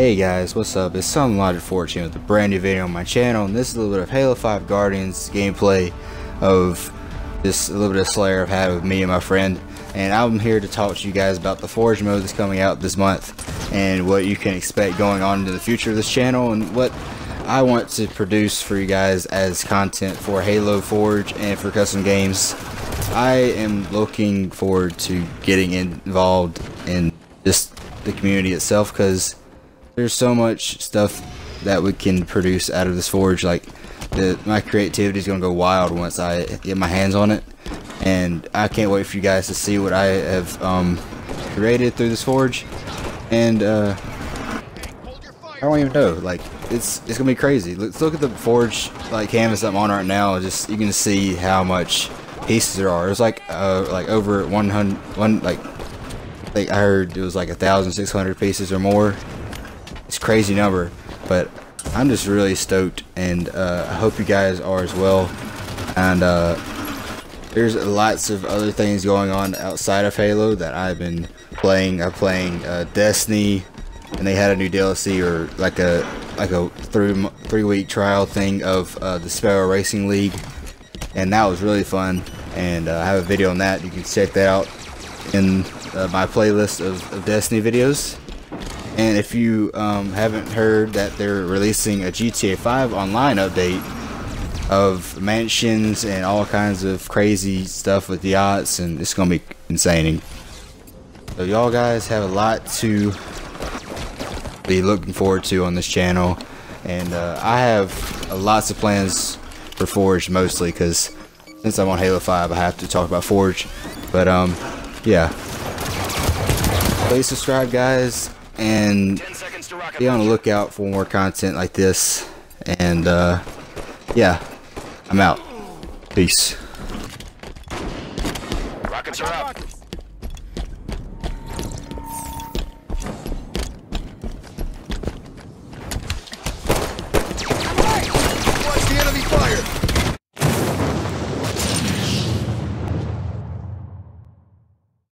Hey guys, what's up? It's Some Logic 14 with a brand new video on my channel, and this is a little bit of Halo 5 Guardians gameplay of this a little bit of Slayer I've had with me and my friend. And I'm here to talk to you guys about the Forge mode that's coming out this month, and what you can expect going on into the future of this channel, and what I want to produce for you guys as content for Halo Forge and for custom games. I am looking forward to getting involved in just the community itself because there's so much stuff that we can produce out of this forge like the, my creativity is gonna go wild once I get my hands on it. And I can't wait for you guys to see what I have um, created through this forge. And uh, I don't even know like it's it's gonna be crazy. Let's look at the forge like canvas I'm on right now. Just you can see how much pieces there are. It's like uh, like over 100 one like like I heard it was like thousand six hundred pieces or more it's crazy number, but I'm just really stoked, and uh, I hope you guys are as well. And uh, there's lots of other things going on outside of Halo that I've been playing. I'm playing uh, Destiny, and they had a new DLC or like a like a three three week trial thing of uh, the Sparrow Racing League, and that was really fun. And uh, I have a video on that. You can check that out in uh, my playlist of, of Destiny videos. And if you um, haven't heard that they're releasing a GTA 5 online update of mansions and all kinds of crazy stuff with yachts, and it's gonna be insane. So y'all guys have a lot to be looking forward to on this channel, and uh, I have lots of plans for Forge mostly because since I'm on Halo 5, I have to talk about Forge. But um, yeah. Please subscribe, guys and be on the lookout for more content like this. And uh, yeah, I'm out. Peace. Rockets are up. Watch the enemy fire!